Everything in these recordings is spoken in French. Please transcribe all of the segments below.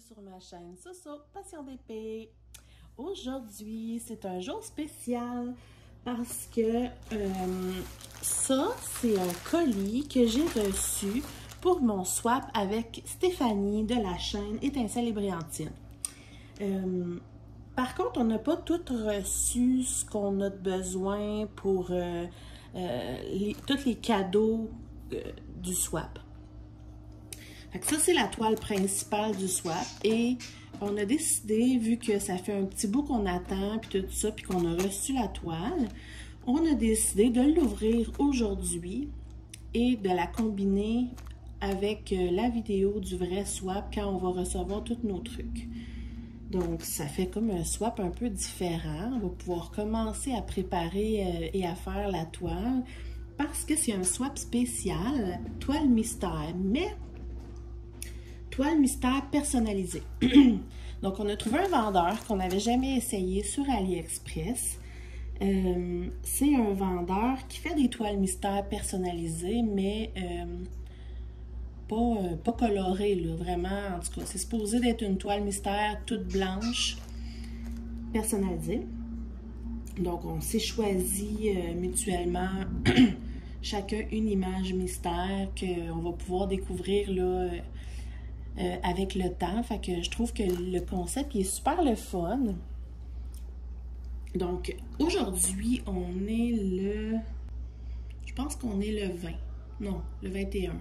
sur ma chaîne Soso Passion d'épée. Aujourd'hui, c'est un jour spécial parce que euh, ça, c'est un colis que j'ai reçu pour mon swap avec Stéphanie de la chaîne Étincelle et Briantine. Euh, par contre, on n'a pas tout reçu ce qu'on a besoin pour euh, tous les cadeaux du swap. Ça, c'est la toile principale du swap. Et on a décidé, vu que ça fait un petit bout qu'on attend, puis tout ça, puis qu'on a reçu la toile, on a décidé de l'ouvrir aujourd'hui et de la combiner avec euh, la vidéo du vrai swap quand on va recevoir tous nos trucs. Donc, ça fait comme un swap un peu différent. On va pouvoir commencer à préparer euh, et à faire la toile parce que c'est un swap spécial, toile mystère. Mais toile mystère personnalisée. Donc, on a trouvé un vendeur qu'on n'avait jamais essayé sur AliExpress. Euh, c'est un vendeur qui fait des toiles mystères personnalisées, mais euh, pas, euh, pas colorées, là, vraiment. En tout cas, c'est supposé d'être une toile mystère toute blanche, personnalisée. Donc, on s'est choisi mutuellement chacun une image mystère qu'on va pouvoir découvrir là, euh, avec le temps. Fait que je trouve que le concept est super le fun. Donc, aujourd'hui, on est le... Je pense qu'on est le 20. Non, le 21.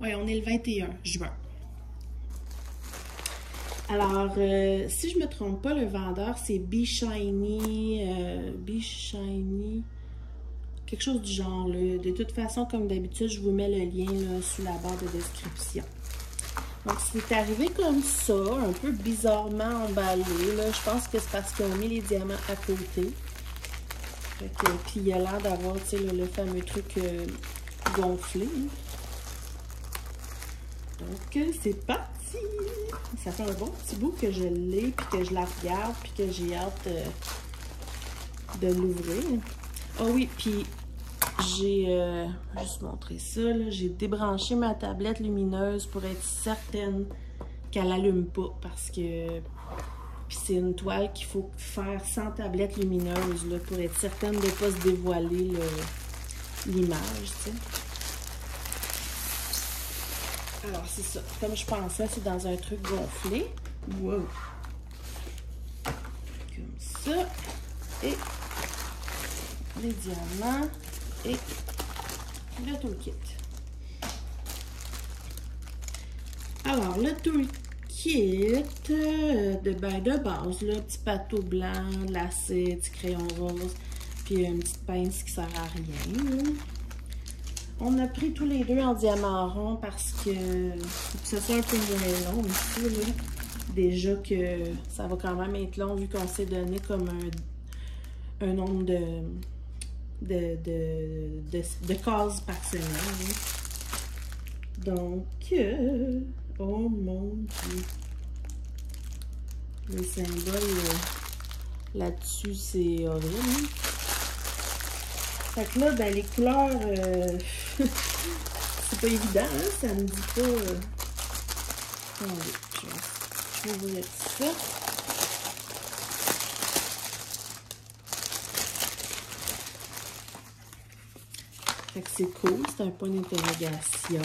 Oui, on est le 21 juin. Alors, euh, si je me trompe pas, le vendeur, c'est Be Shiny, euh, Be Shiny, quelque chose du genre. De toute façon, comme d'habitude, je vous mets le lien sous la barre de description. Donc, c'est arrivé comme ça, un peu bizarrement emballé. Là. Je pense que c'est parce qu'on mis les diamants à côté. puis, il a l'air d'avoir, le, le, fameux truc euh, gonflé. Donc, euh, c'est parti! Ça fait un bon petit bout que je l'ai, puis que je la regarde, puis que j'ai hâte euh, de l'ouvrir. Ah oui, puis j'ai euh, juste montré ça, j'ai débranché ma tablette lumineuse pour être certaine qu'elle allume pas parce que c'est une toile qu'il faut faire sans tablette lumineuse là, pour être certaine de ne pas se dévoiler l'image. Alors c'est ça, comme je pensais, c'est dans un truc gonflé. Wow! Comme ça. Et les diamants et le toolkit. Alors, le toolkit euh, de, de base, le petit bateau blanc, de l'acide, petit crayon rose, puis une petite pince qui sert à rien. On a pris tous les deux en diamant rond parce que ça soit un peu moins long ici. Là. Déjà que ça va quand même être long vu qu'on s'est donné comme un nombre de, de, de, de, cases par semaine. Donc, euh, oh mon dieu. Les symboles euh, là-dessus, c'est horrible. Fait que là, ben, les couleurs, euh, c'est pas évident, hein? ça me dit pas. C'est cool, c'est un point d'interrogation.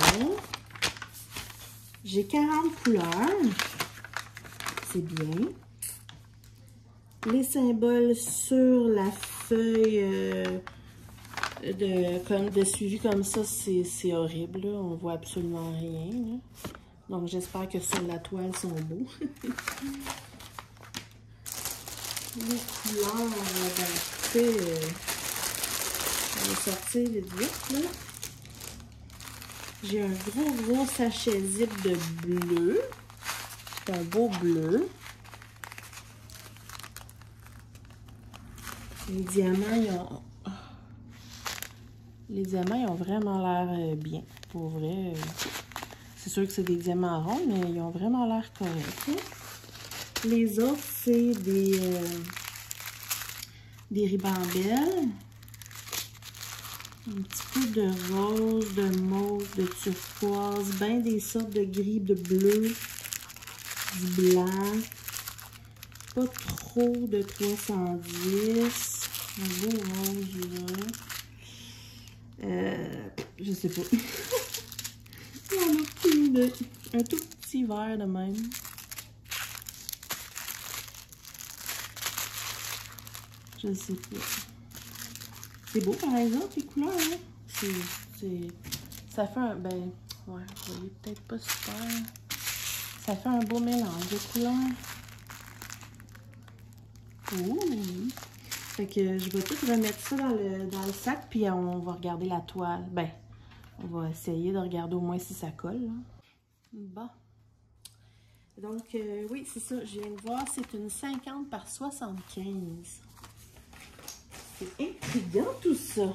J'ai 40 couleurs. C'est bien. Les symboles sur la feuille euh, de, comme, suivi comme ça, c'est horrible. Là. On voit absolument rien. Donc, j'espère que sur la toile, sont beaux. Les couleurs, ben, euh, je vais sortir vite vite, J'ai un gros, gros sachet zip de bleu. C'est un beau bleu. Les diamants, ils ont... Les diamants, ils ont vraiment l'air euh, bien. Pour vrai, c'est sûr que c'est des diamants ronds, mais ils ont vraiment l'air corrects. Les autres, c'est des, euh, des ribambelles. Un petit peu de rose, de mauve, de turquoise, bien des sortes de gris, de bleu. du blanc. Pas trop de 310. Un beau rose là. Euh, je sais pas. Un tout petit verre de même. Je sais pas. C'est beau par exemple les couleurs. Hein? C'est. Ça fait un. Ben. Ouais, vous voyez peut-être pas super. Ça fait un beau mélange de couleurs. Ouh! Fait que je vais tout remettre ça dans le, dans le sac, puis on va regarder la toile. Ben, on va essayer de regarder au moins si ça colle. Là. Bon. Donc, euh, oui, c'est ça. Je viens de voir, c'est une 50 par 75. C'est intriguant tout ça.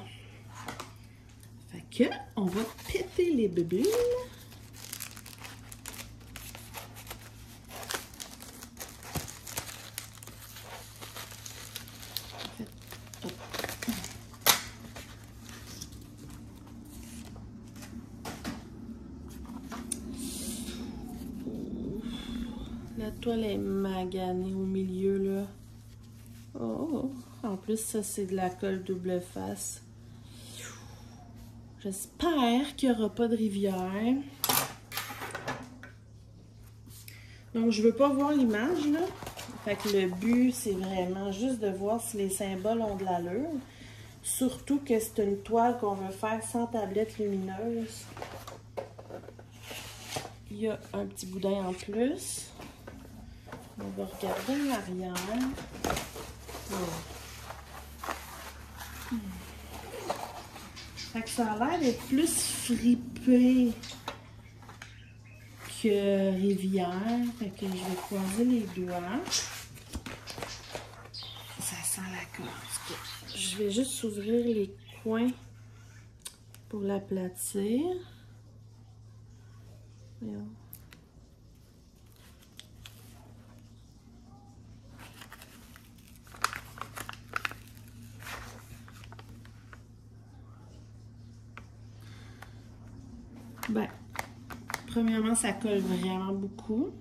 Fait que, on va péter les bulles. La toile est maganée au milieu, plus, ça, c'est de la colle double face. J'espère qu'il n'y aura pas de rivière. Donc, je veux pas voir l'image, là. Fait que le but, c'est vraiment juste de voir si les symboles ont de l'allure. Surtout que c'est une toile qu'on veut faire sans tablette lumineuse. Il y a un petit boudin en plus. On va regarder l'arrière. Ça a l'air d'être plus fripé que rivière. Je vais croiser les doigts. Ça sent la corde. Je vais juste ouvrir les coins pour l'aplatir. Ben, premièrement, ça colle vraiment beaucoup.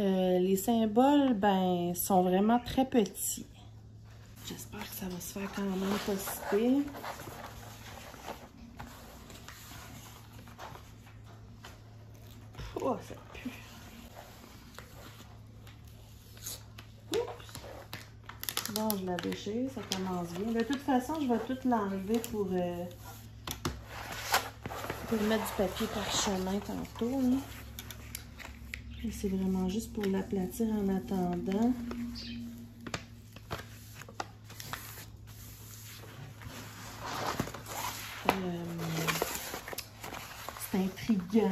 Euh, les symboles, ben, sont vraiment très petits. J'espère que ça va se faire quand même possible. Oh, ça pue. Oups. Bon, je la déchire, ça commence bien. De toute façon, je vais tout l'enlever pour... Euh, pour mettre du papier parchemin tantôt. C'est vraiment juste pour l'aplatir en attendant. Euh, c'est intriguant.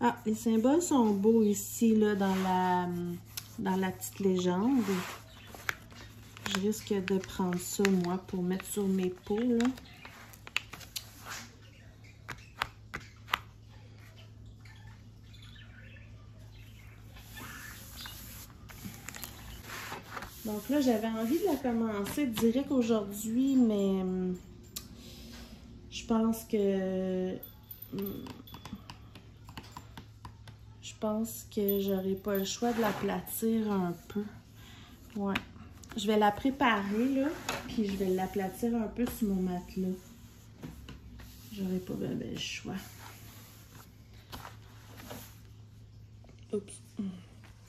Ah, les symboles sont beaux ici, là, dans la, dans la petite légende. Risque de prendre ça, moi, pour mettre sur mes peaux, là. Donc là, j'avais envie de la commencer direct aujourd'hui, mais hum, je pense que... Hum, je pense que j'aurai pas le choix de l'aplatir un peu. Ouais. Je vais la préparer, là, puis je vais l'aplatir un peu sur mon matelas. J'aurai pas bien le choix. Oups.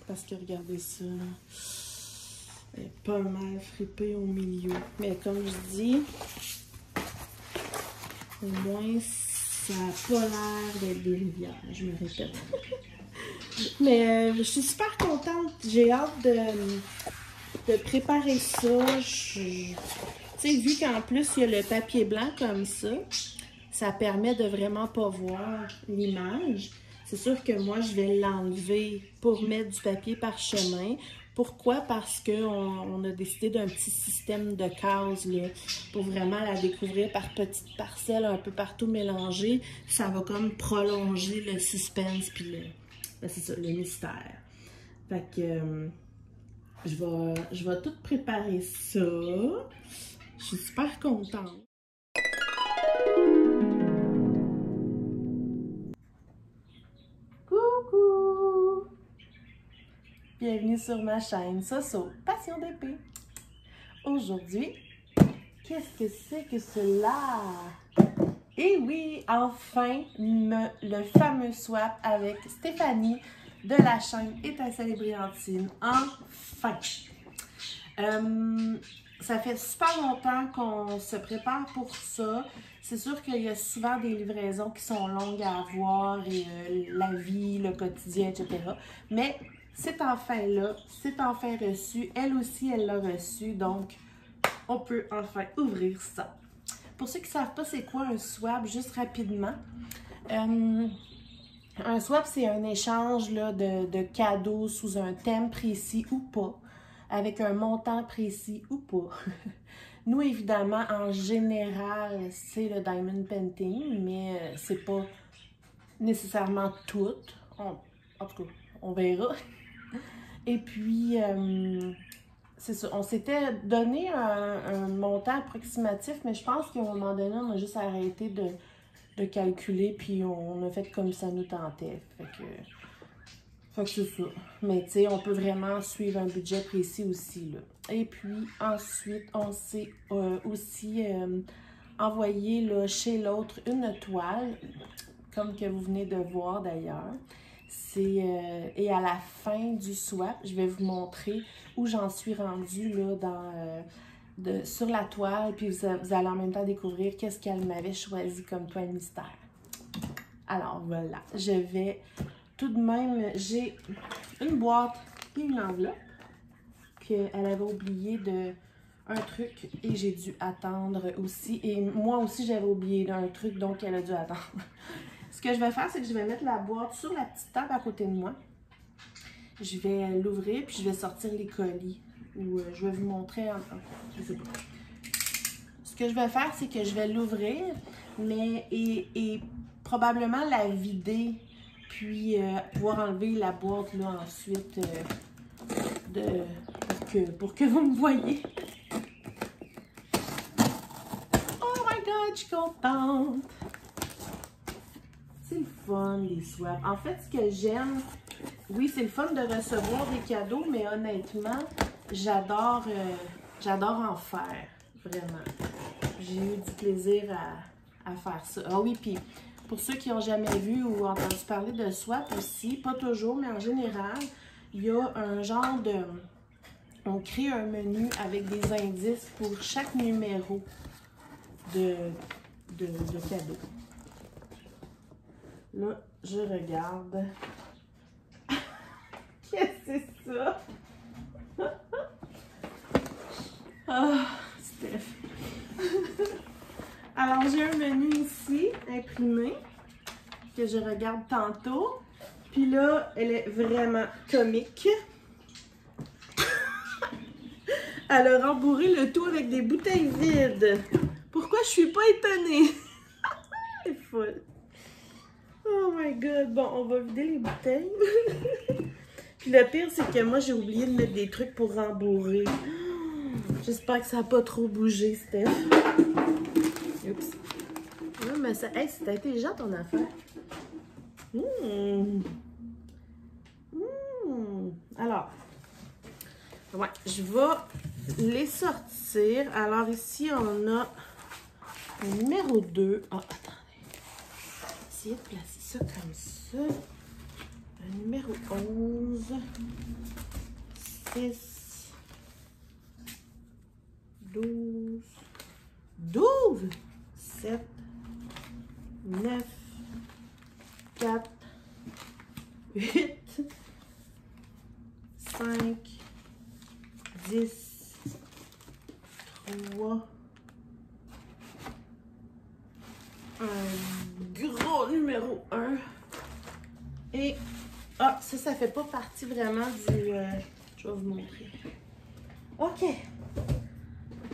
Parce que regardez ça. Elle est pas mal fripée au milieu. Mais comme je dis, au moins, ça n'a pas l'air d'être des rivières. Je me répète. Mais euh, je suis super contente. J'ai hâte de de préparer ça. Tu sais, vu qu'en plus, il y a le papier blanc comme ça, ça permet de vraiment pas voir l'image. C'est sûr que moi, je vais l'enlever pour mettre du papier parchemin. Pourquoi? Parce qu'on on a décidé d'un petit système de cases là, pour vraiment la découvrir par petites parcelles, un peu partout mélangées. Ça va comme prolonger le suspense puis le, ben, ça, le mystère. Fait que... Je vais, tout préparer ça. Je suis super contente. Coucou! Bienvenue sur ma chaîne Soso Passion d'épée. Aujourd'hui, qu'est-ce que c'est que cela? Et oui, enfin, le fameux swap avec Stéphanie de la chaîne Étincelle et Brillantine. Enfin! Ça fait super longtemps qu'on se prépare pour ça. C'est sûr qu'il y a souvent des livraisons qui sont longues à avoir et euh, la vie, le quotidien, etc. Mais c'est enfin là, c'est enfin reçu. Elle aussi, elle l'a reçu, donc on peut enfin ouvrir ça. Pour ceux qui ne savent pas c'est quoi un swap, juste rapidement. Euh, un swap, c'est un échange là, de, cadeaux sous un thème précis ou pas, avec un montant précis ou pas. Nous, évidemment, en général, c'est le diamond painting, mais euh, c'est pas nécessairement tout. en tout cas, on verra. Et puis, euh, c'est ça. On s'était donné un, montant approximatif, mais je pense qu'à un moment donné, on a juste arrêté de, calculer, puis on, a fait comme ça nous tentait. Fait que, fait que c'est ça. Mais tu sais, on peut vraiment suivre un budget précis aussi, là. Et puis, ensuite, on s'est euh, aussi euh, envoyé là, chez l'autre une toile, comme que vous venez de voir d'ailleurs. C'est euh, et à la fin du swap, je vais vous montrer où j'en suis rendue là, dans, sur la toile. Puis vous, allez en même temps découvrir qu'est-ce qu'elle m'avait choisi comme toile mystère. Alors voilà, je vais tout de même, j'ai une boîte et une enveloppe qu'elle avait oublié de un truc et j'ai dû attendre aussi. Et moi aussi, j'avais oublié un truc, donc elle a dû attendre. Ce que je vais faire, c'est que je vais mettre la boîte sur la petite table à côté de moi. Je vais l'ouvrir, puis je vais sortir les colis. Ou euh, je vais vous montrer, je sais pas. Ce que je vais faire, c'est que je vais l'ouvrir, mais et, probablement la vider, puis euh, pouvoir enlever la boîte là ensuite euh, pour, que, pour que vous me voyez. Oh my god, je suis contente! C'est le fun, les swaps. En fait, ce que j'aime, oui, c'est le fun de recevoir des cadeaux, mais honnêtement, j'adore euh, j'adore en faire, vraiment. J'ai eu du plaisir à, faire ça. Ah oui, puis pour ceux qui n'ont jamais vu ou entendu parler de swap aussi, pas toujours, mais en général, il y a un genre de... On crée un menu avec des indices pour chaque numéro de, de, de cadeau. Là, je regarde. Qu'est-ce que c'est ça? Ah, Steph. Alors, j'ai un menu ici, imprimé, que je regarde tantôt. Puis là, elle est vraiment comique. Elle a rembourré le tout avec des bouteilles vides. Pourquoi je suis pas étonnée? Elle est. Oh my god. Bon, on va vider les bouteilles. Puis le pire, c'est que moi, j'ai oublié de mettre des trucs pour rembourrer. J'espère que ça n'a pas trop bougé, Steph. Oups. Non, mais ça... Hey, c'est intelligent, ton affaire. Mmh. Mmh. Alors, ouais, je vais les sortir. Alors ici, on a un numéro 2. Ah, attends essayer de placer ça comme ça. Numéro 11, 6, 12, 12, 7, 9, 4, 8, 5, 10, 3, un gros numéro 1. Et, ah, ça, ça fait pas partie vraiment du... Euh, je vais vous montrer. OK.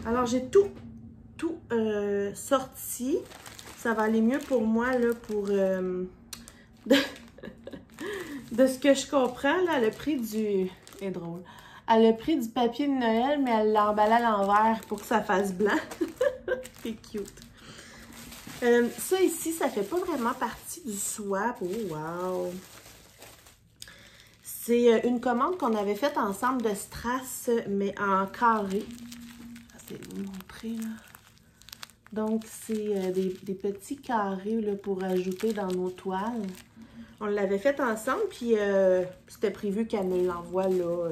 Alors, j'ai tout, tout euh, sorti. Ça va aller mieux pour moi, là, pour... Euh, de, ce que je comprends, là, le prix du... est drôle. Elle a pris du papier de Noël, mais elle l'a emballé à l'envers pour que ça fasse blanc. C'est cute. Ça ici, ça fait pas vraiment partie du swap. Oh, wow! C'est euh, une commande qu'on avait faite ensemble de strass, mais en carré. Je vais vous montrer, là. Donc, c'est euh, des, petits carrés là, pour ajouter dans nos toiles. On l'avait fait ensemble, puis euh, c'était prévu qu'elle me l'envoie là.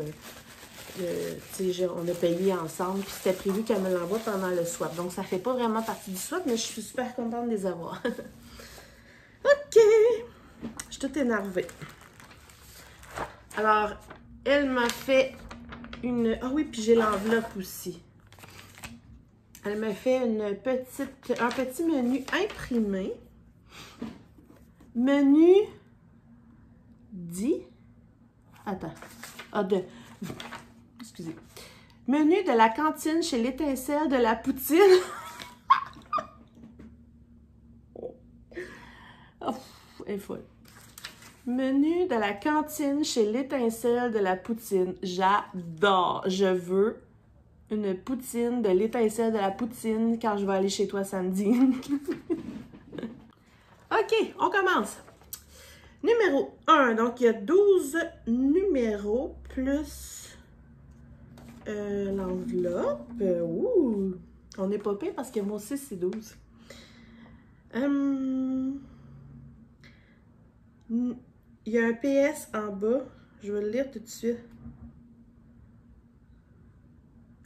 on a payé ensemble, puis c'était prévu qu'elle me l'envoie pendant le swap. Donc, ça fait pas vraiment partie du swap, mais je suis super contente de les avoir. OK! Je suis toute énervée. Alors, elle m'a fait une... Ah oui, puis j'ai l'enveloppe aussi. Elle m'a fait une petite, un petit menu imprimé. Menu dit... Attends. Ah, de... Excusez. Menu de la cantine chez l'étincelle de la poutine. oh, elle est folle. Menu de la cantine chez l'étincelle de la poutine. J'adore. Je veux une poutine de l'étincelle de la poutine quand je vais aller chez toi samedi. OK, on commence. Numéro 1. Donc, il y a 12 numéros plus euh, l'enveloppe. Ouh! On est pire parce que moi aussi, c'est 12. Hum, Il y a un PS en bas. Je vais le lire tout de suite.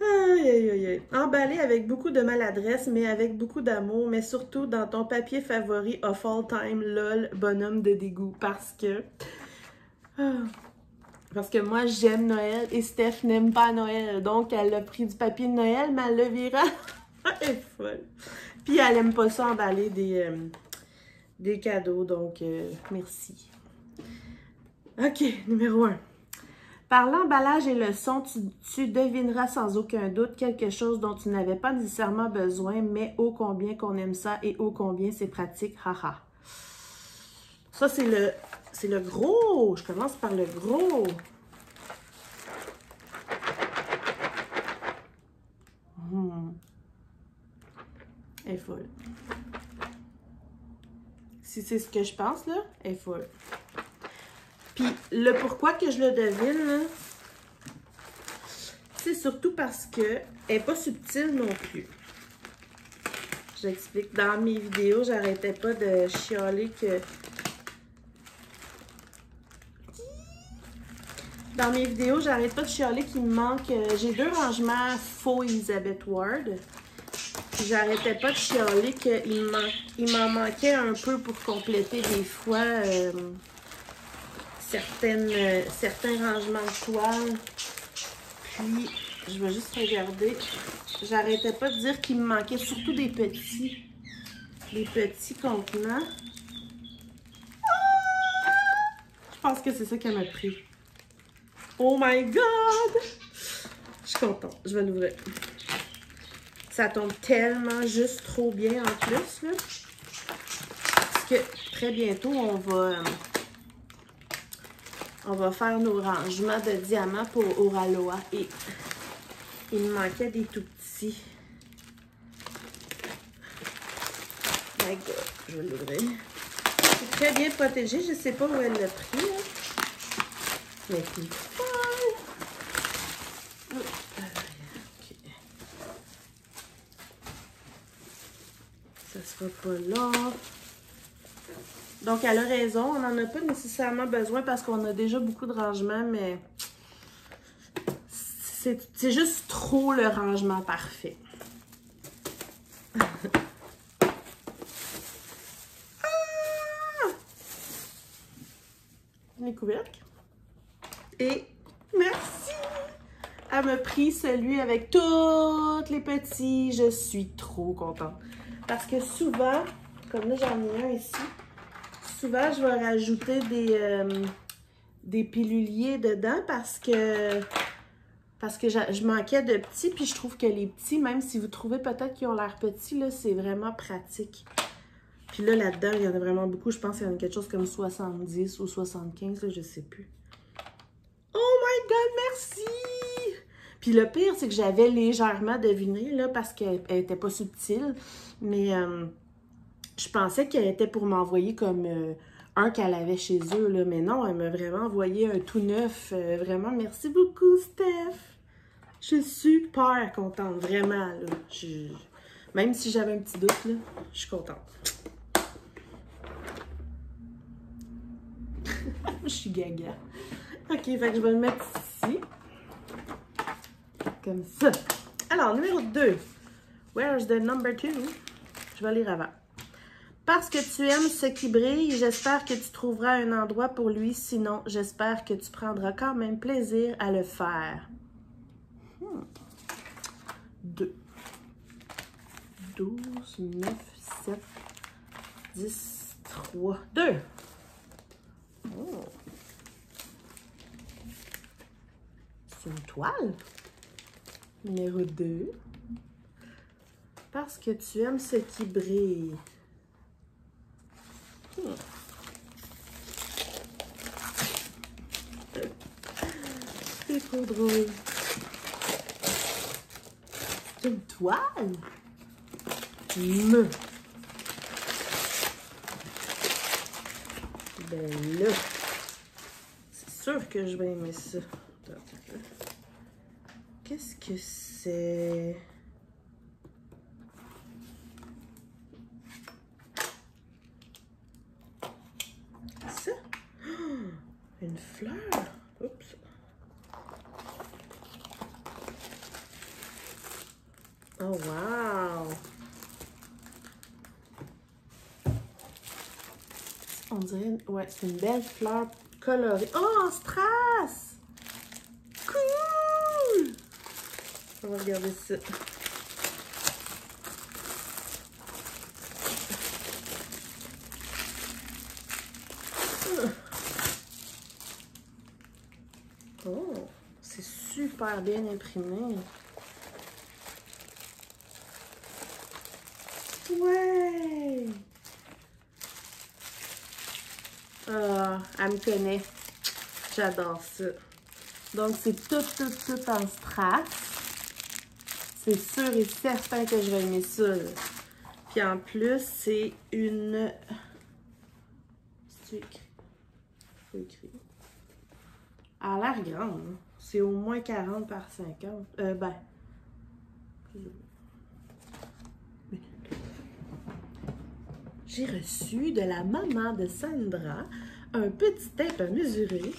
Aïe, aïe, aïe. Emballé avec beaucoup de maladresse, mais avec beaucoup d'amour, mais surtout dans ton papier favori of all time, lol, bonhomme de dégoût. Parce que. Ah. Parce que moi, j'aime Noël et Steph n'aime pas Noël. Donc, elle a pris du papier de Noël, mais elle le vira. elle est folle. Puis, elle aime pas ça emballer des, euh, des cadeaux. Donc, euh, merci. OK, numéro 1. Par l'emballage et le son, tu, devineras sans aucun doute quelque chose dont tu n'avais pas nécessairement besoin, mais ô combien qu'on aime ça et ô combien c'est pratique, haha. Ça, c'est le, le gros. Je commence par le gros. Hmm. Folle. Si c'est ce que je pense, là, elle est folle. Puis le pourquoi que je le devine, c'est surtout parce que elle n'est pas subtile non plus. J'explique. Dans mes vidéos, j'arrêtais pas de chialer que. Dans mes vidéos, j'arrête pas de chialer qu'il me manque. J'ai deux rangements faux Elizabeth Ward. J'arrêtais pas de chialer qu'il m'en manquait un peu pour compléter des fois. Euh, certaines, euh, certains rangements de toile. Puis, je vais juste regarder. J'arrêtais pas de dire qu'il me manquait surtout des petits. Des petits contenants. Je pense que c'est ça qu'elle m'a pris. Oh my God! Je suis contente. Je vais l'ouvrir. Ça tombe tellement juste trop bien en plus. Là. Parce que très bientôt, on va... Euh, on va faire nos rangements de diamants pour Oraloa. Et il me manquait des tout petits. My God, je vais l'ouvrir. C'est très bien protégé. Je ne sais pas où elle l'a pris c'est okay. Ça pas là. Donc, elle a raison, on n'en a pas nécessairement besoin parce qu'on a déjà beaucoup de rangements, mais c'est juste trop le rangement parfait. ah! Les couvercles. Et merci! Elle m'a pris celui avec tous les petits. Je suis trop contente. Parce que souvent, comme là j'en ai un ici, souvent, je vais rajouter des, euh, des piluliers dedans parce que parce que je, manquais de petits. Puis je trouve que les petits, même si vous trouvez peut-être qu'ils ont l'air petits, là, c'est vraiment pratique. Puis là, là-dedans, il y en a vraiment beaucoup. Je pense qu'il y en a quelque chose comme 70 ou 75, là, je sais plus. Oh my God, merci! Puis le pire, c'est que j'avais légèrement deviné, là, parce qu'elle était pas subtile. Mais... Euh, je pensais qu'elle était pour m'envoyer comme euh, un qu'elle avait chez eux, là. Mais non, elle m'a vraiment envoyé un tout neuf. Euh, vraiment, merci beaucoup, Steph. Je suis super contente, vraiment. Même si j'avais un petit doute, là, je suis contente. je suis gaga. Ok, fait que je vais le mettre ici. Comme ça. Alors, numéro 2. Where's the number 2? Je vais lire avant. Parce que tu aimes ce qui brille, j'espère que tu trouveras un endroit pour lui. Sinon, j'espère que tu prendras quand même plaisir à le faire. 2. 12, 9, 7, 10, 3, 2. C'est une toile. Numéro 2. Parce que tu aimes ce qui brille. Hmm. C'est trop drôle. C'est une toile? Me. Ben là, c'est sûr que je vais aimer ça. Qu'est-ce que c'est? Une fleur. Oups. Oh, wow! On dirait... Ouais, c'est une belle fleur colorée. Oh, strass! Cool! On va regarder ça. bien imprimé. Ouais! Ah, elle me connaît. J'adore ça. Donc, c'est tout, tout, tout en strass. C'est sûr et certain que je vais aimer ça. Puis en plus, c'est une... A l'air grande. Hein. C'est au moins 40 par 50. Euh, ben. J'ai reçu de la maman de Sandra un petit tape à mesurer.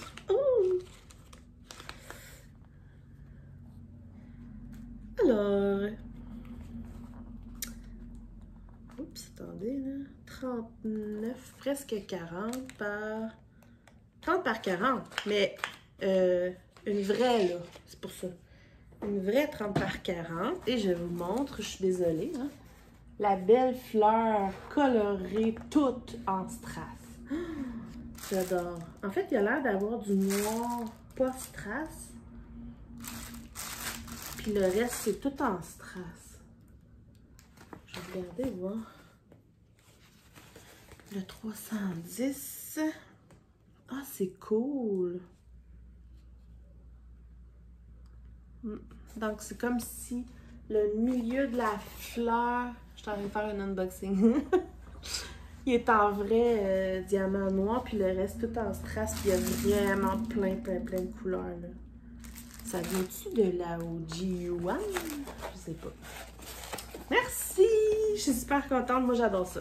Alors. Oups, attendez, là. 39, presque 40 par. 30 par 40. Mais. Euh, une vraie, là. C'est pour ça. Une vraie 30 par 40. Et je vous montre, je suis désolée, hein. La belle fleur colorée, toute en strass. J'adore. En fait, il a l'air d'avoir du noir pas strass. Puis le reste, c'est tout en strass. Je vais regarder, voir. Le 310. Ah, c'est cool. Mm. Donc, c'est comme si le milieu de la fleur... Je suis en train de faire un unboxing. il est en vrai euh, diamant noir, puis le reste tout en strass, puis il y a vraiment plein, plein, plein de couleurs. Là. Ça vient-tu de la OG Yuan? Je sais pas. Merci! Je suis super contente. Moi, j'adore ça.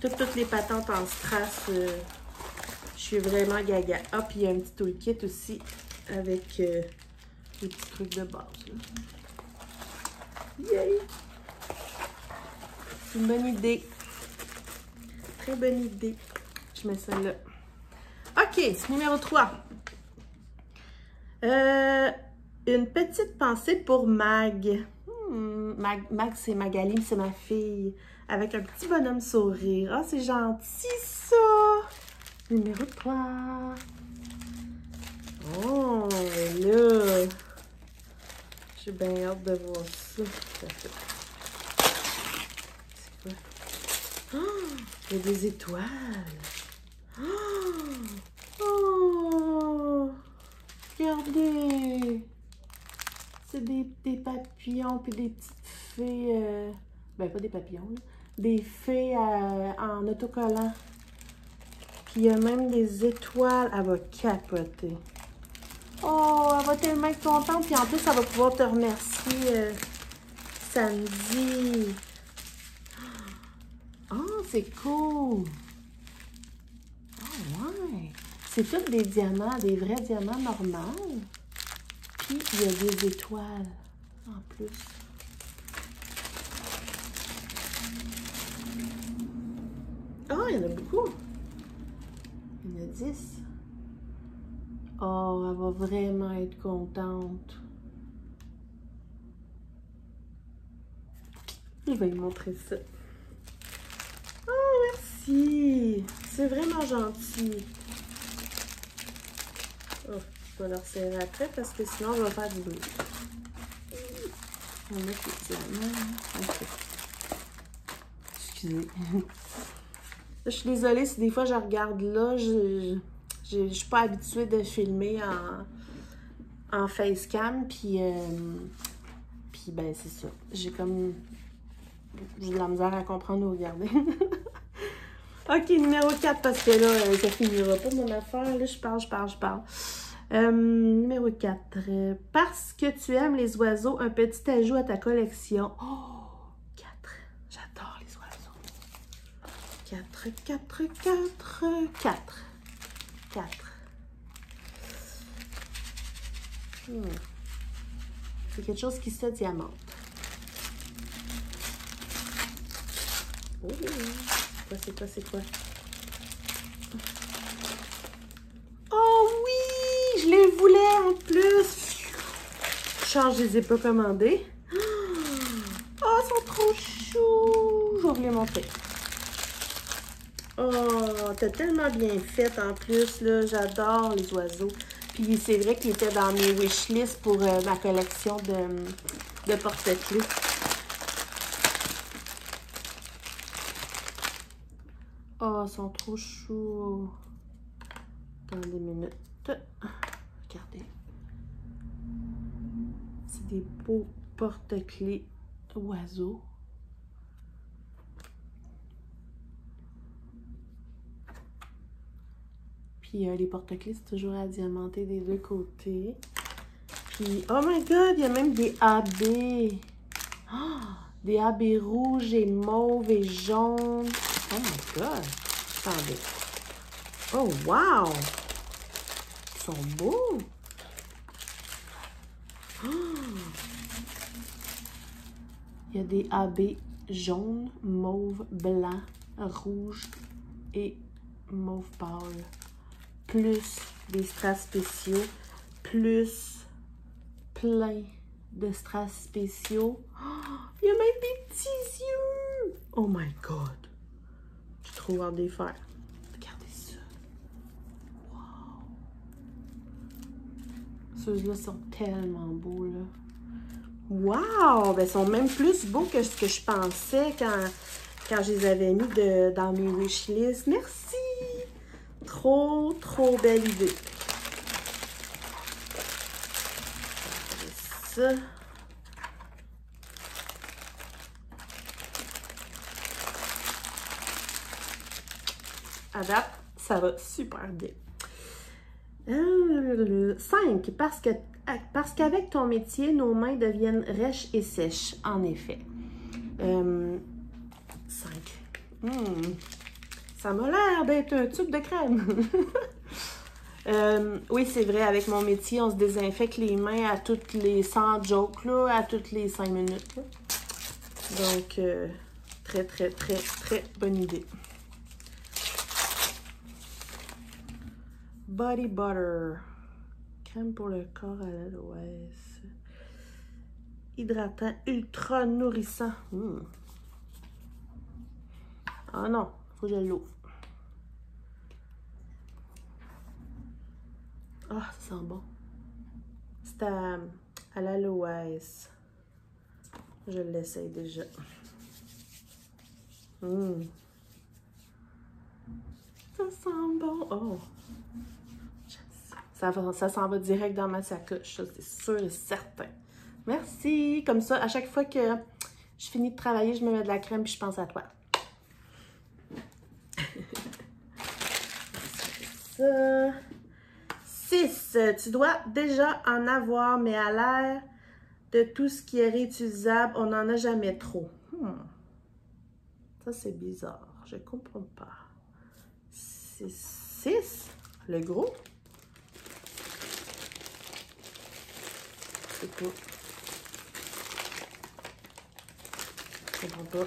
Toutes, toutes les patentes en strass, euh, je suis vraiment gaga. Ah, puis il y a un petit toolkit aussi avec... Euh, des petits trucs de base. Yay! C'est une bonne idée. Très bonne idée. Je mets ça là. OK, numéro 3. Euh, une petite pensée pour Mag. Hmm, Mag, Mag c'est Magali, c'est ma fille. Avec un petit bonhomme sourire. Ah, c'est gentil, ça! Numéro 3. Oh, là! J'ai bien hâte de voir ça. C'est quoi? Oh, des étoiles. Oh! oh regardez! C'est des, papillons puis des petites fées. Euh, ben, pas des papillons. Des fées euh, en autocollant. Puis il y a même des étoiles. Elle va capoter. Oh, elle va tellement être contente. Puis en plus, elle va pouvoir te remercier euh, samedi. C'est cool. Oh, ouais. C'est tous des diamants, des vrais diamants normaux. Puis il y a des étoiles en plus. Oh, il y en a beaucoup. Il y en a 10. Oh, elle va vraiment être contente. Je vais lui montrer ça. C'est vraiment gentil. Oh, je vais leur serrer après parce que sinon on va faire du bruit. On va diamants. Excusez. Je suis désolée si des fois je regarde là, je, je, je suis pas habituée de filmer en, en facecam, puis, euh, puis ben c'est ça. J'ai comme, j'ai de la misère à comprendre ou regarder. ok, numéro 4, parce que là, euh, ça finira pas mon affaire. Là, je parle, je parle, je parle. Euh, numéro 4. parce que tu aimes les oiseaux, un petit ajout à ta collection. Oh! 4, 4, 4, 4. 4. C'est quelque chose qui se diamante. Oh, c'est quoi, c'est quoi, Oh oui, je les voulais en plus. Charge, je les ai pas commandés. Oh, ils sont trop choux. Je vais vous les montrer. Oh, t'as tellement bien fait en plus, là. J'adore les oiseaux. Puis c'est vrai qu'il était dans mes wishlists pour euh, ma collection de, de porte-clés. Oh, ils sont trop chauds. Attendez une minute. Regardez. C'est des beaux porte-clés oiseaux. Puis euh, les porte-clés, c'est toujours à diamanter des deux côtés. Puis, oh my god, il y a même des AB. Oh, des AB rouges et mauves et jaunes. Oh my god. Attendez. Oh wow. Ils sont beaux. Il y a des AB jaunes, mauve, blanc, rouge et mauve pâle plus des strass spéciaux, plus plein de strass spéciaux. Il y a même des petits yeux! Oh my god! J'ai trop hâte de les faire. Regardez ça. Wow! Ceux-là sont tellement beaux, là. Wow! Ben, ils sont même plus beaux que ce que je pensais quand, quand je les avais mis de, dans mes wishlists. Merci! Trop, trop belle idée. Ça. À ça va super bien. 5. Euh, parce parce qu'avec ton métier, nos mains deviennent rêches et sèches, en effet. 5. Euh, ça m'a l'air d'être un tube de crème. Euh, oui, c'est vrai, avec mon métier, on se désinfecte les mains à toutes les 100 jokes, là, à toutes les 5 minutes. Donc, très, très, très, très bonne idée. Body Butter. Crème pour le corps à l'aloès. Hydratant ultra nourrissant. Hmm. Ah non, faut que je l'ouvre. Ah, ça sent bon. C'est à, l'aloès. Je l'essaye déjà. Mmh. Ça sent bon. Oh! Ça, s'en va direct dans ma sacoche, c'est sûr et certain. Merci! Comme ça, à chaque fois que je finis de travailler, je me mets de la crème et je pense à toi. ça. 6. Tu dois déjà en avoir, mais à l'air de tout ce qui est réutilisable, on n'en a jamais trop. Hmm. Ça, c'est bizarre. Je comprends pas. C'est 6. Le gros? C'est pas. Je comprends pas.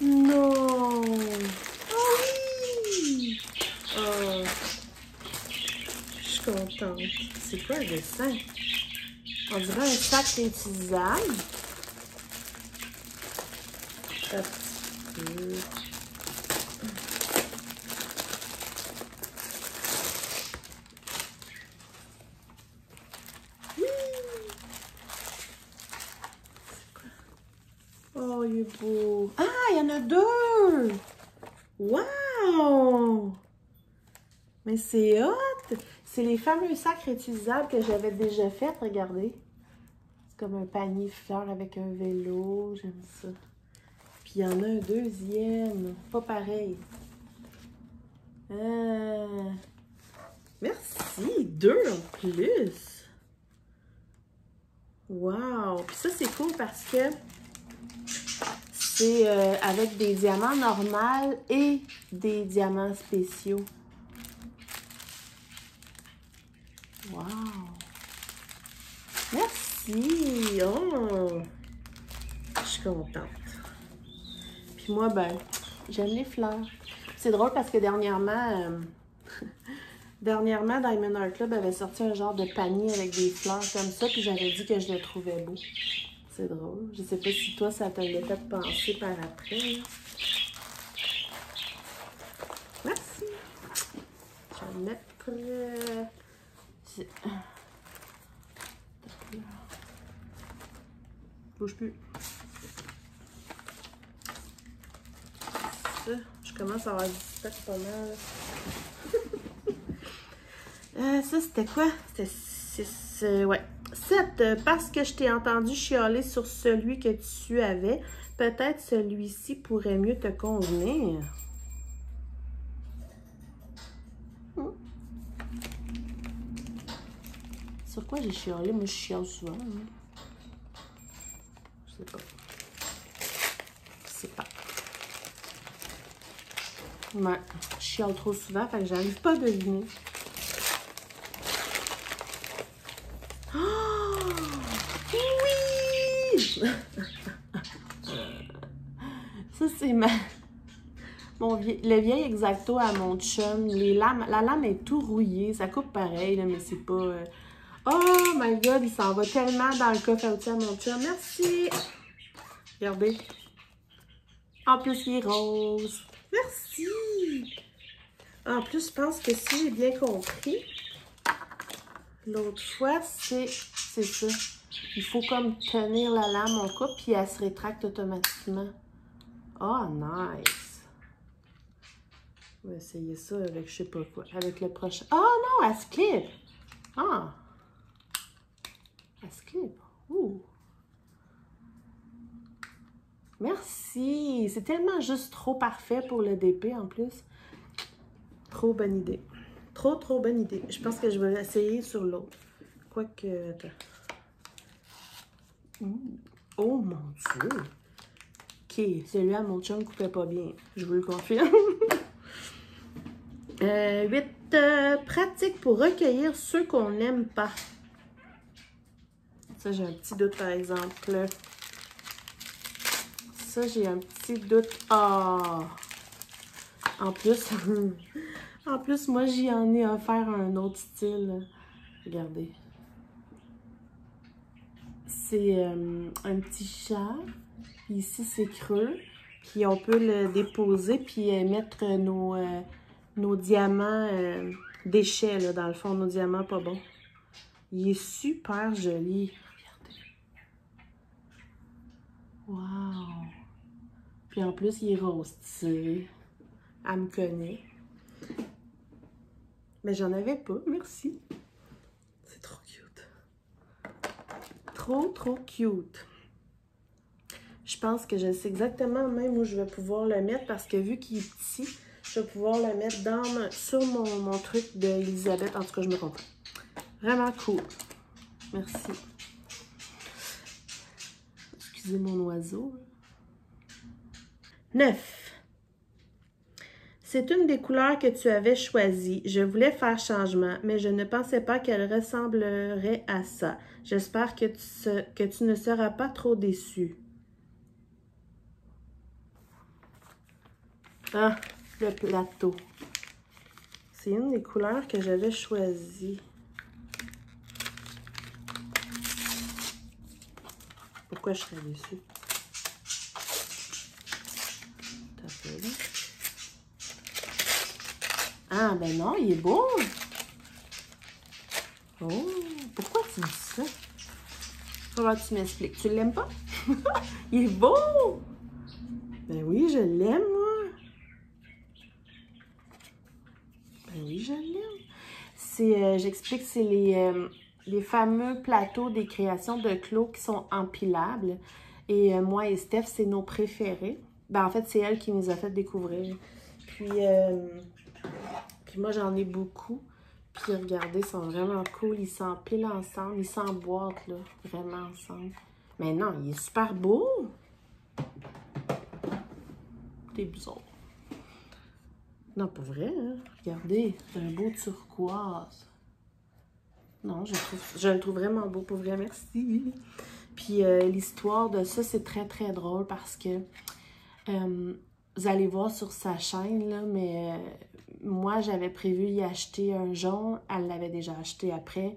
Non! Oh oui! Oh! Je suis contente. C'est quoi le dessin? On dirait un sac réutilisable. Un petit peu. Oui! Oh, il est beau. Ah, il y en a deux! Wow! C'est hot! C'est les fameux sacs réutilisables que j'avais déjà fait, regardez. C'est comme un panier fleurs avec un vélo, j'aime ça. Puis il y en a un deuxième, pas pareil. Ah. Merci, deux en plus. Wow! Puis ça, c'est cool parce que c'est euh, avec des diamants normaux et des diamants spéciaux. Wow! Merci! Oh! Je suis contente. Puis moi, ben, j'aime les fleurs. C'est drôle parce que dernièrement, euh, dernièrement, Diamond Art Club avait sorti un genre de panier avec des fleurs comme ça, puis j'avais dit que je le trouvais beau. C'est drôle. Je sais pas si toi, ça t'a fait penser par après. Merci. Je vais mettre... Euh, Bouge plus. Ça, je commence à avoir du pas mal. euh, ça, c'était quoi? C'était... Ouais. 7. Parce que je t'ai entendu chialer sur celui que tu avais, peut-être celui-ci pourrait mieux te convenir. Sur quoi j'ai chialé? Moi, je chiale souvent? Je sais pas. Je sais pas. Ouais, je chiale trop souvent, fait que j'arrive pas à deviner. Oh! Oui! Ça, c'est ma... Mon vie... Le vieil exacto à mon chum. Les lames... La lame est tout rouillée. Ça coupe pareil, là, mais c'est pas... Euh, Oh my god, il s'en va tellement dans le coffre à mon. Merci! Regardez. En plus, il est rose. Merci! En plus, je pense que si j'ai bien compris, l'autre fois, c'est ça. Il faut comme tenir la lame en coupe, puis elle se rétracte automatiquement. Oh, nice! On va essayer ça avec je sais pas quoi. Avec le prochain. Oh non, elle se clip! Ah! Ouh. Merci. C'est tellement juste trop parfait pour le DP en plus. Trop bonne idée. Trop, trop bonne idée. Je pense que je vais essayer sur l'autre. Quoique... Oh mon Dieu. Ok, celui-là, mon chum coupait pas bien. Je vous le confirme. 8. Euh, euh, pratique pour recueillir ceux qu'on n'aime pas j'ai un petit doute, par exemple. Ça, j'ai un petit doute. Ah! En plus, en plus, moi, j'y en ai offert un autre style. Regardez. C'est euh, un petit chat. Ici, c'est creux. Puis on peut le déposer puis euh, mettre nos, euh, nos diamants déchets, là, dans le fond, nos diamants pas bons. Il est super joli. Wow! Puis en plus, il est rose Elle me connaît. Mais j'en avais pas, merci. C'est trop cute. Trop, trop cute. Je pense que je sais exactement même où je vais pouvoir le mettre parce que vu qu'il est petit, je vais pouvoir le mettre dans sur mon, mon truc d'Elisabeth. En tout cas, je me comprends. Vraiment cool. Merci. Mon oiseau. 9. C'est une des couleurs que tu avais choisies. Je voulais faire changement, mais je ne pensais pas qu'elle ressemblerait à ça. J'espère que, tu que tu ne seras pas trop déçu. Ah, le plateau. C'est une des couleurs que j'avais choisies. Pourquoi je serais déçue? Ah, ben non, il est beau. Oh, pourquoi tu dis ça? Faudra que tu m'expliques. Tu l'aimes pas? il est beau! Ben oui, je l'aime. Ben oui, je l'aime. C'est, euh, j'explique, c'est les, euh, les fameux plateaux des créations de Clos qui sont empilables. Et euh, moi et Steph, c'est nos préférés. Ben, en fait, c'est elle qui nous a fait découvrir. Puis, puis moi, j'en ai beaucoup. Puis regardez, ils sont vraiment cool. Ils s'empilent ensemble. Ils s'emboîtent, là. Vraiment ensemble. Mais non, il est super beau. C'est bizarre. Non, pas vrai, hein? Regardez, c'est un beau turquoise. Non, je, je le trouve vraiment beau, pour vrai, merci. Puis euh, l'histoire de ça, c'est très, très drôle parce que euh, vous allez voir sur sa chaîne, là, mais euh, moi, j'avais prévu y acheter un jaune. Elle l'avait déjà acheté après.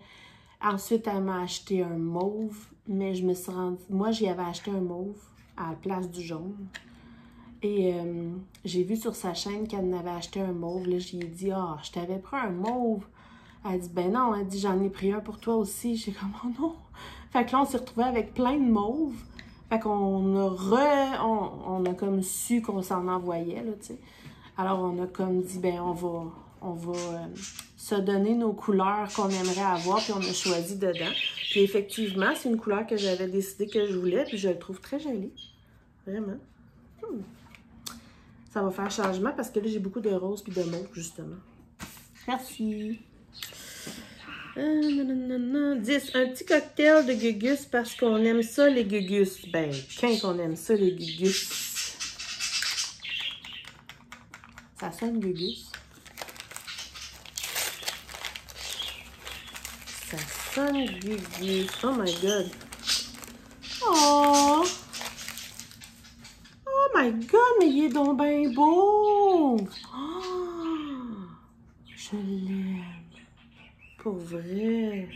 Ensuite, elle m'a acheté un mauve, mais je me suis rendue... Moi, j'y avais acheté un mauve à la place du jaune. Et j'ai vu sur sa chaîne qu'elle en avait acheté un mauve. Là, j'ai dit, ah, je t'avais pris un mauve. Elle dit, ben non, elle dit, j'en ai pris un pour toi aussi. J'ai comme, oh non. Fait que là, on s'est retrouvés avec plein de mauves. Fait qu'on a re... On, a comme su qu'on s'en envoyait, là, tu sais. Alors, on a comme dit, ben on va, on va euh, se donner nos couleurs qu'on aimerait avoir, puis on a choisi dedans. Puis effectivement, c'est une couleur que j'avais décidé que je voulais, puis je le trouve très jolie. Vraiment. Hmm. Ça va faire changement parce que là, j'ai beaucoup de rose puis de mauve, justement. Merci. 10. Euh, un petit cocktail de gugus parce qu'on aime ça, les gugus. Ben, quand on aime ça, les gugus. Ça sonne gugus. Ça sonne gugus. Oh my god. Oh! Oh my god, mais il est donc bien beau! Oh! Je l'aime. Pour vrai.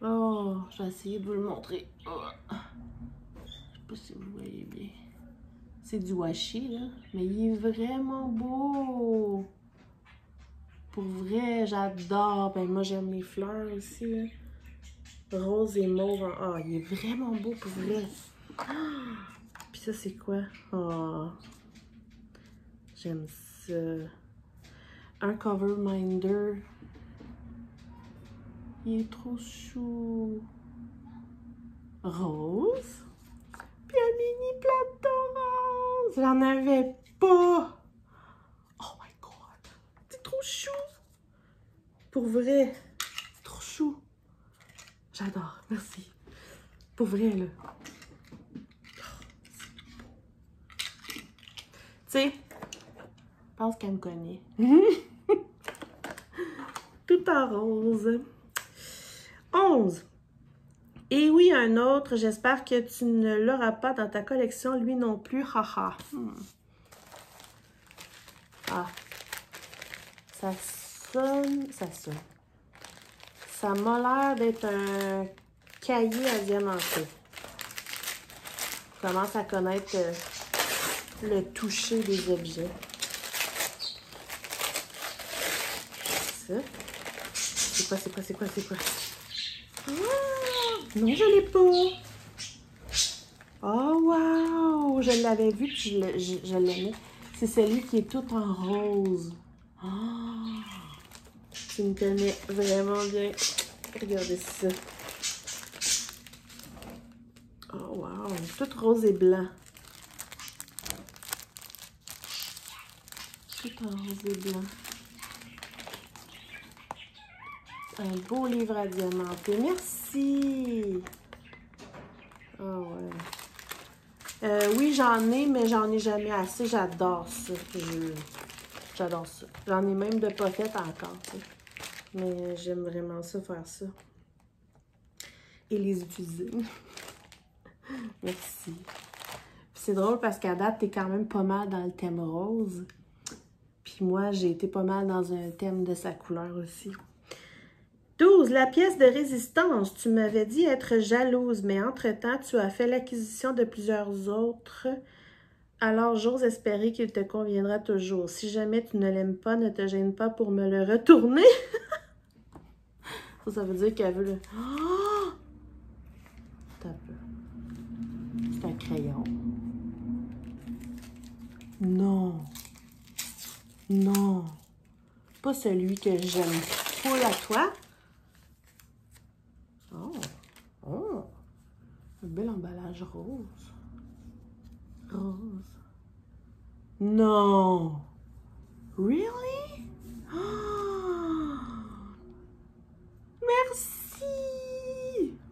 Oh, je vais essayer de vous le montrer. Oh. Je sais pas si vous voyez bien. C'est du washi, là. Mais il est vraiment beau. Pour vrai, j'adore. Ben, moi, j'aime les fleurs aussi, là. Rose et mauve. Ah, il est vraiment beau, pour vrai. Puis ça, c'est quoi? Oh. J'aime ça. Un cover minder. Il est trop chou. Rose? Puis un mini plateau J'en avais pas. Oh my god. C'est trop chou. Pour vrai. C'est trop chou. J'adore. Merci. Pour vrai, là. Tu sais, je pense qu'elle me connaît. Tout en rose. 11. Et oui, un autre, j'espère que tu ne l'auras pas dans ta collection, lui non plus, haha. Hmm. Ah, ça sonne, ça sonne. Ça m'a l'air d'être un cahier à diamanter. Je commence à connaître euh, le toucher des objets. Ça? C'est quoi, c'est quoi, c'est quoi, c'est quoi? Non, je l'ai pas. Oh, wow! Je l'avais vu, puis je, l'aimais. C'est celui qui est tout en rose. Oh, tu me connais vraiment bien. Regardez ça. Oh, wow! tout rose et blanc. Tout en rose et blanc. Un beau livre à diamanter. Merci! Ah ouais. Euh, oui, j'en ai, mais j'en ai jamais assez. J'adore ça. J'adore ça. J'en ai même de pochettes encore. Mais j'aime vraiment ça, faire ça. Et les utiliser. Merci. C'est drôle parce qu'à date, t'es quand même pas mal dans le thème rose. Puis moi, j'ai été pas mal dans un thème de sa couleur aussi. 12. La pièce de résistance. Tu m'avais dit être jalouse, mais entre-temps, tu as fait l'acquisition de plusieurs autres. Alors, j'ose espérer qu'il te conviendra toujours. Si jamais tu ne l'aimes pas, ne te gêne pas pour me le retourner. ça, ça veut dire qu'elle veut le... Oh! C'est un crayon. Non. Non. Pas celui que j'aime trop à toi. Oh, oh, un bel emballage rose. Rose. Non. Really? merci.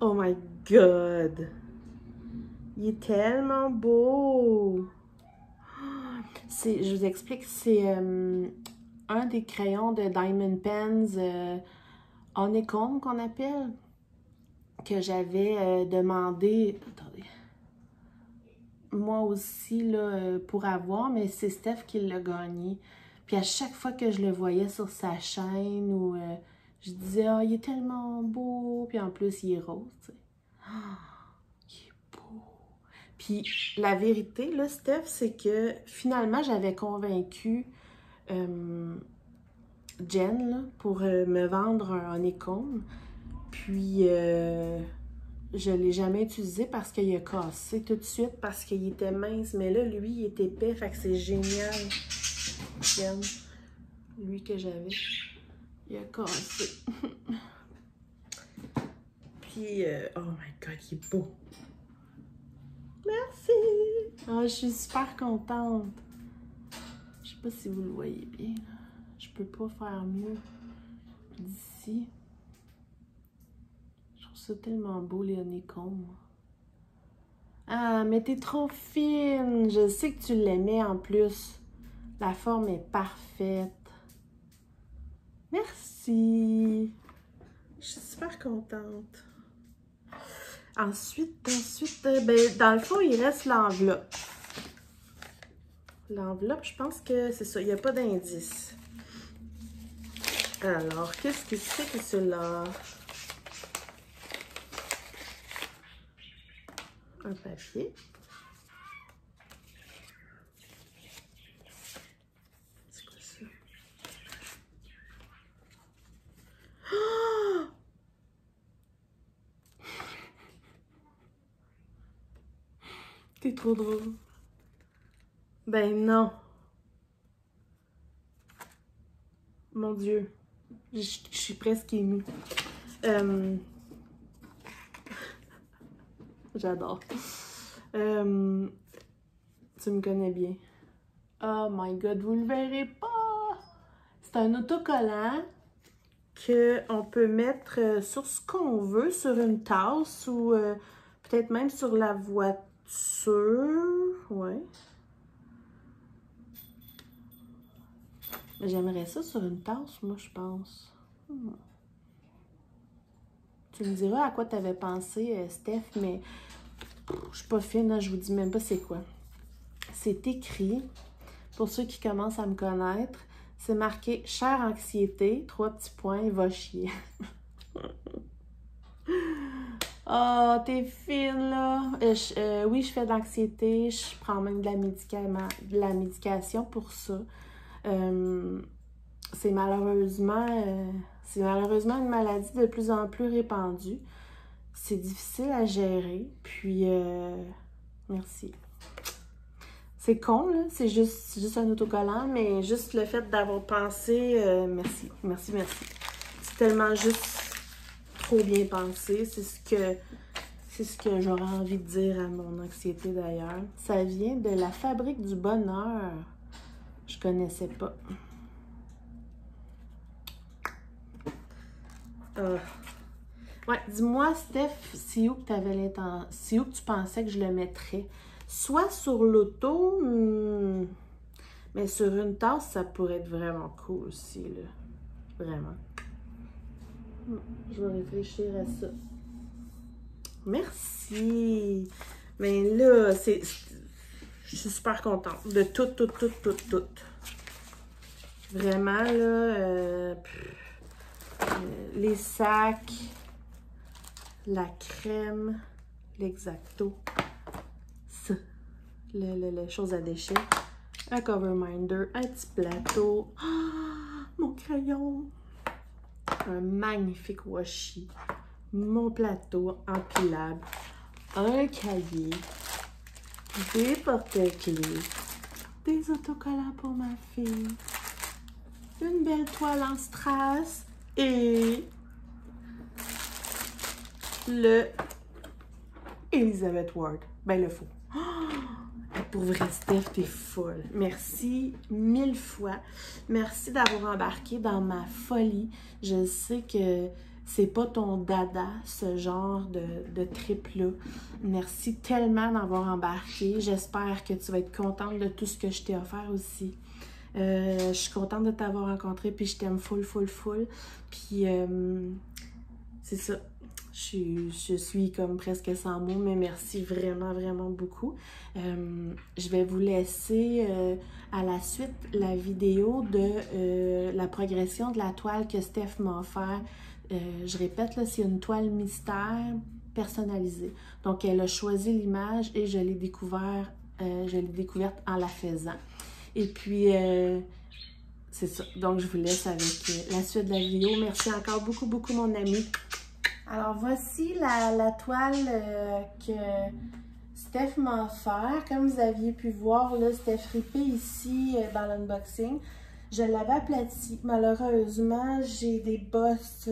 Oh my God. Il est tellement beau. Je vous explique, c'est euh, un des crayons de Diamond Pens euh, Honeycomb qu'on appelle que j'avais euh, demandé, attendez, moi aussi, là, euh, pour avoir, mais c'est Steph qui l'a gagné. Puis à chaque fois que je le voyais sur sa chaîne, ou euh, je disais, ah, il est tellement beau, puis en plus, il est rose, tu sais. Ah, il est beau. Puis la vérité, Steph, c'est que finalement, j'avais convaincu Jen pour me vendre un, un puis, euh, je ne l'ai jamais utilisé parce qu'il a cassé tout de suite parce qu'il était mince. Mais là, lui, il est épais, fait que c'est génial. Regarde, lui que j'avais, il a cassé. Puis, euh, oh my God, il est beau. Merci! Oh, je suis super contente. Je sais pas si vous le voyez bien. Je peux pas faire mieux d'ici tellement beau, les Ah, mais t'es trop fine. Je sais que tu l'aimais en plus. La forme est parfaite. Merci. Je suis super contente. Ensuite, ensuite, euh, ben, dans le fond, il reste l'enveloppe. L'enveloppe, je pense que c'est ça. Il n'y a pas d'indice. Alors, qu'est-ce que c'est que cela? Un papier. C'est quoi ça? Oh! T'es trop drôle. Ben non. Mon Dieu. Je, suis presque émue. Euh, J'adore. Euh, tu me connais bien. Oh my god, vous le verrez pas! C'est un autocollant qu'on peut mettre euh, sur ce qu'on veut, sur une tasse ou euh, peut-être même sur la voiture. Ouais. J'aimerais ça sur une tasse, moi, je pense. Tu me diras à quoi tu avais pensé, euh, Steph, mais je suis pas fine, hein, je vous dis même pas c'est quoi. C'est écrit, pour ceux qui commencent à me connaître, c'est marqué « Chère anxiété, trois petits points, va chier ». Oh, t'es fine, là. Euh, euh, oui, je fais de l'anxiété. Je prends même de la, de la médication pour ça. c'est malheureusement c'est malheureusement une maladie de plus en plus répandue. C'est difficile à gérer. Puis, euh, merci. C'est con. C'est juste, juste un autocollant, mais juste le fait d'avoir pensé, euh, merci, merci, merci. C'est tellement juste trop bien pensé. C'est ce que C'est ce que j'aurais envie de dire à mon anxiété d'ailleurs. Ça vient de la fabrique du bonheur. Je connaissais pas. Euh. Ouais, dis-moi, Steph, c'est où que tu avais l'intention, c'est où que tu pensais que je le mettrais? Soit sur l'auto, hmm, mais sur une tasse, ça pourrait être vraiment cool aussi, là. Vraiment. Hmm, je vais réfléchir à ça. Merci. Mais là, c'est. Je suis super contente de tout, tout, tout, tout, tout. Vraiment, là. Euh, les sacs, la crème, l'exacto, ça, le, le, à déchets, un cover minder, un petit plateau, ah, mon crayon, un magnifique washi, mon plateau empilable, un cahier, des porte-clés, des autocollants pour ma fille, une belle toile en strass et le Elizabeth Ward. Ben, le faux. pour vrai, Steph, t'es folle. Merci mille fois. Merci d'avoir embarqué dans ma folie. Je sais que c'est pas ton dada, ce genre de, de trip-là. Merci tellement d'avoir embarqué. J'espère que tu vas être contente de tout ce que je t'ai offert aussi. Euh, je suis contente de t'avoir rencontré, puis je t'aime full, full, full. Puis, euh, c'est ça. Je, suis comme presque sans mots, mais merci vraiment, vraiment beaucoup. Euh, je vais vous laisser à la suite la vidéo de la progression de la toile que Steph m'a offert. je répète, c'est une toile mystère personnalisée. Donc, elle a choisi l'image et je l'ai découverte en la faisant. Et puis, euh, c'est ça. Donc, je vous laisse avec euh, la suite de la vidéo. Merci encore beaucoup, beaucoup, mon ami. Alors, voici la, toile euh, que Steph m'a offert. Comme vous aviez pu voir, là, c'était ici dans l'unboxing. Je l'avais aplati. Malheureusement, j'ai des bosses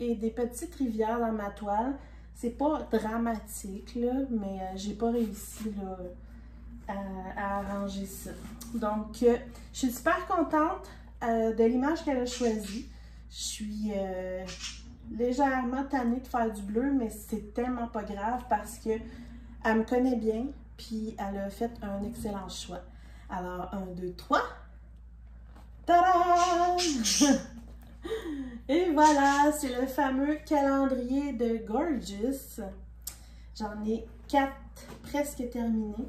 et des petites rivières dans ma toile. C'est pas dramatique, là, mais j'ai pas réussi, là, à, arranger ça. Donc, euh, je suis super contente euh, de l'image qu'elle a choisie. Je suis euh, légèrement tannée de faire du bleu, mais c'est tellement pas grave parce que elle me connaît bien, puis elle a fait un excellent choix. Alors, un, deux, trois. Tadam! Et voilà, c'est le fameux calendrier de Gorgeous. J'en ai quatre presque terminés.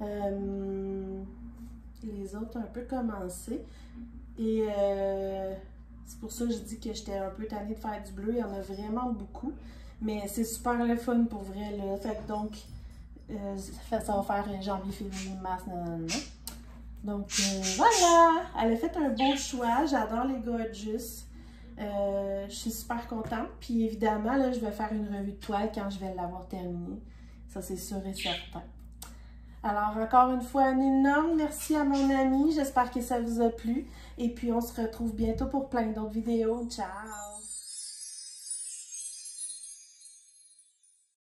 Euh, les autres ont un peu commencé. Et euh, c'est pour ça que je dis que j'étais un peu tannée de faire du bleu. Il y en a vraiment beaucoup. Mais c'est super le fun pour vrai. Fait donc, euh, ça va faire janvier, février, mars, Donc voilà, elle a fait un beau choix. J'adore les gorgeous. je suis super contente. Puis évidemment, là, je vais faire une revue de toile quand je vais l'avoir terminée. Ça, c'est sûr et certain. Alors, encore une fois, un énorme merci à mon ami. J'espère que ça vous a plu. Et puis, on se retrouve bientôt pour plein d'autres vidéos. Ciao!